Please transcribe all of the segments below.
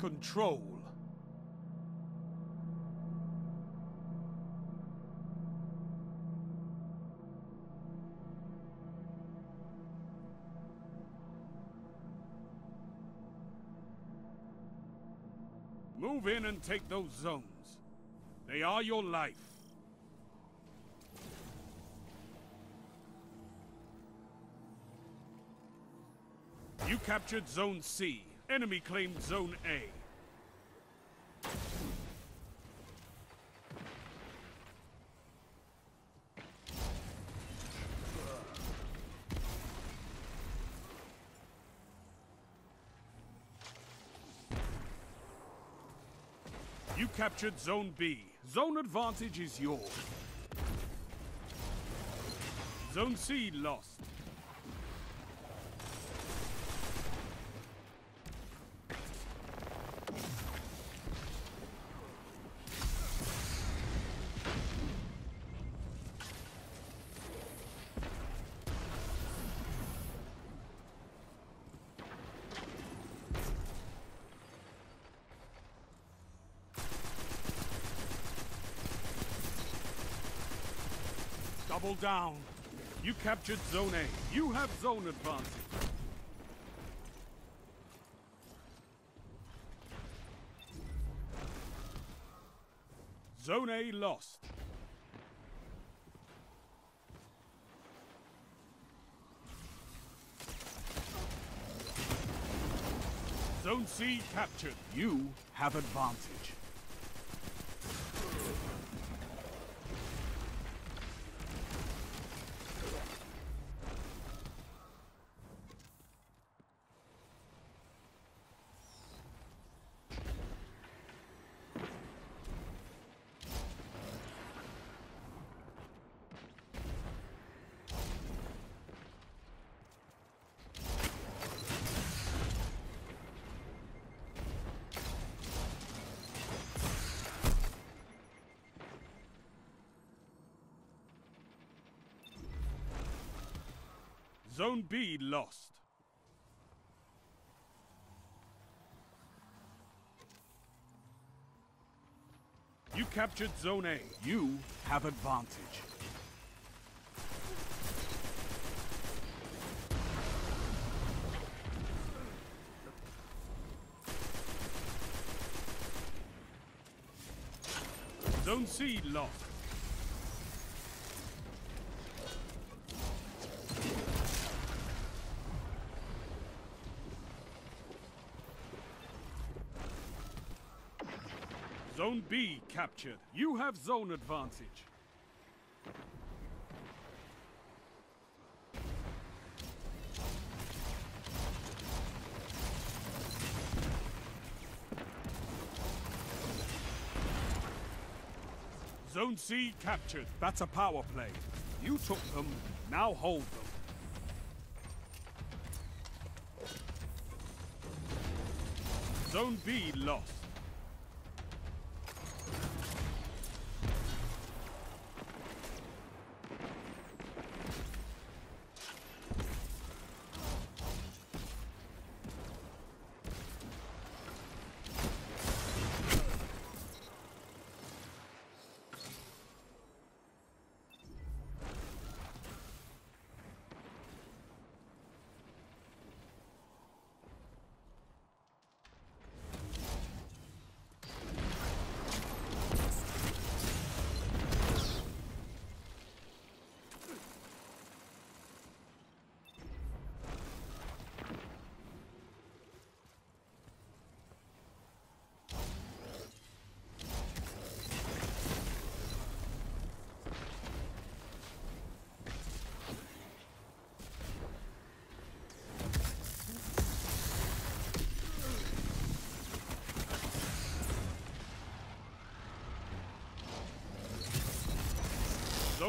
control. Move in and take those zones. They are your life. You captured Zone C. Enemy claimed Zone A. You captured Zone B. Zone advantage is yours. Zone C lost. Double down. You captured Zone A. You have zone advantage. Zone A lost. Zone C captured. You have advantage. Zone B lost. You captured Zone A. You have advantage. Zone C lost. Zone B captured. You have zone advantage. Zone C captured. That's a power play. You took them, now hold them. Zone B lost.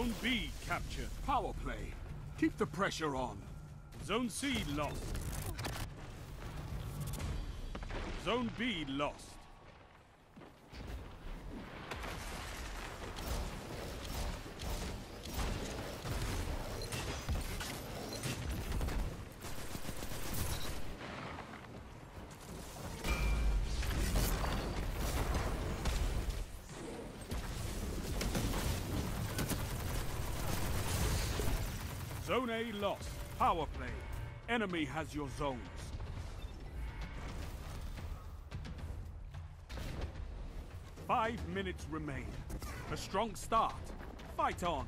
Zone B captured. Power play. Keep the pressure on. Zone C lost. Zone B lost. Zone A lost. Power play. Enemy has your zones. Five minutes remain. A strong start. Fight on.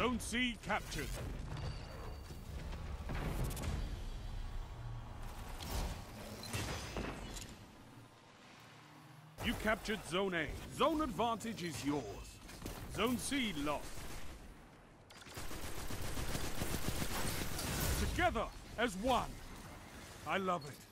Zone C captured. You captured Zone A. Zone advantage is yours. Zone C lost. Together as one. I love it.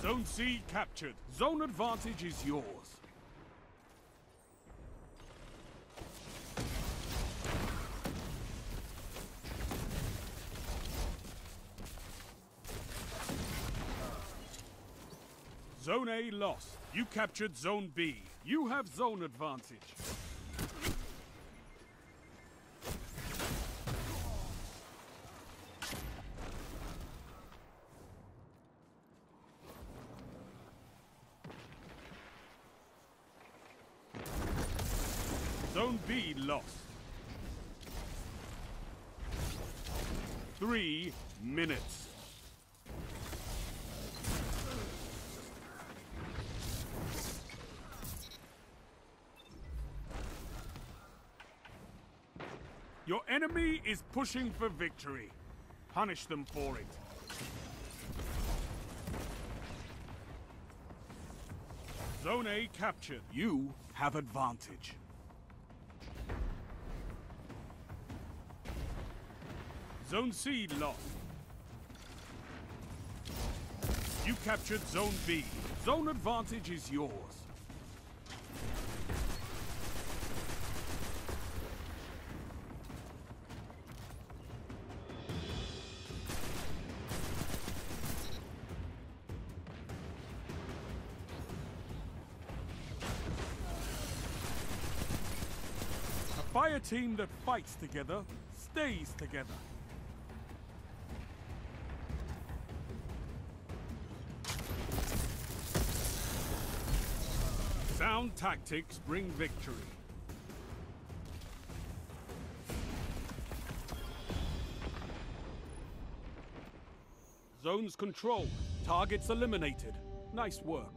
Zone C captured. Zone advantage is yours. Zone A lost. You captured Zone B. You have zone advantage. Zone B lost. Three minutes. Your enemy is pushing for victory. Punish them for it. Zone A captured. You have advantage. Zone C lost. You captured Zone B. Zone advantage is yours. A fire team that fights together stays together. Sound tactics bring victory. Zones controlled. Targets eliminated. Nice work.